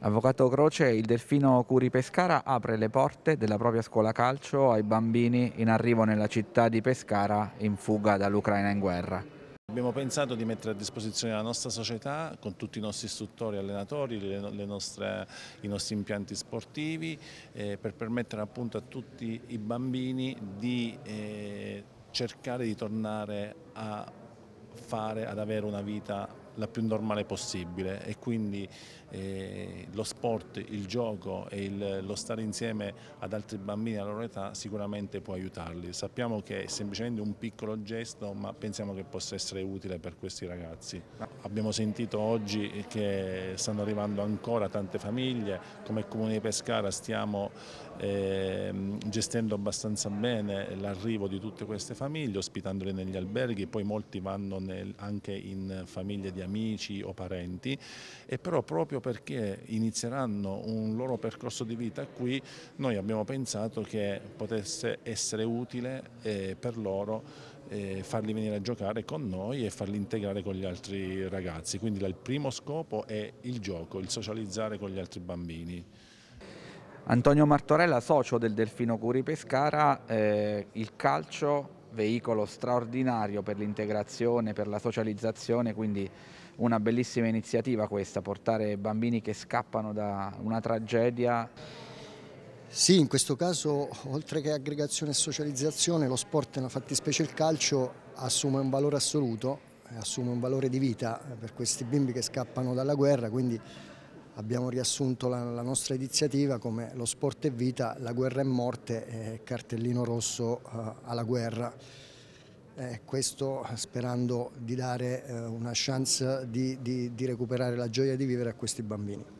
Avvocato Croce, il Delfino Curi Pescara apre le porte della propria scuola calcio ai bambini in arrivo nella città di Pescara in fuga dall'Ucraina in guerra. Abbiamo pensato di mettere a disposizione la nostra società con tutti i nostri istruttori e allenatori, le, le nostre, i nostri impianti sportivi eh, per permettere appunto a tutti i bambini di eh, cercare di tornare a fare, ad avere una vita la più normale possibile e quindi eh, lo sport, il gioco e il, lo stare insieme ad altri bambini alla loro età sicuramente può aiutarli. Sappiamo che è semplicemente un piccolo gesto ma pensiamo che possa essere utile per questi ragazzi. Abbiamo sentito oggi che stanno arrivando ancora tante famiglie, come Comune di Pescara stiamo eh, gestendo abbastanza bene l'arrivo di tutte queste famiglie, ospitandole negli alberghi, poi molti vanno nel, anche in famiglie di amici o parenti e però proprio perché inizieranno un loro percorso di vita qui noi abbiamo pensato che potesse essere utile eh, per loro eh, farli venire a giocare con noi e farli integrare con gli altri ragazzi, quindi il primo scopo è il gioco, il socializzare con gli altri bambini. Antonio Martorella, socio del Delfino Curi Pescara, eh, il calcio veicolo straordinario per l'integrazione, per la socializzazione, quindi una bellissima iniziativa questa, portare bambini che scappano da una tragedia. Sì, in questo caso oltre che aggregazione e socializzazione lo sport, nella fattispecie il calcio, assume un valore assoluto, assume un valore di vita per questi bimbi che scappano dalla guerra, quindi abbiamo riassunto la, la, nostra iniziativa come lo sport è vita, la guerra è morte e cartellino rosso uh, alla guerra. Eh, questo sperando di dare uh, una chance di, di, di recuperare la gioia di vivere a questi bambini.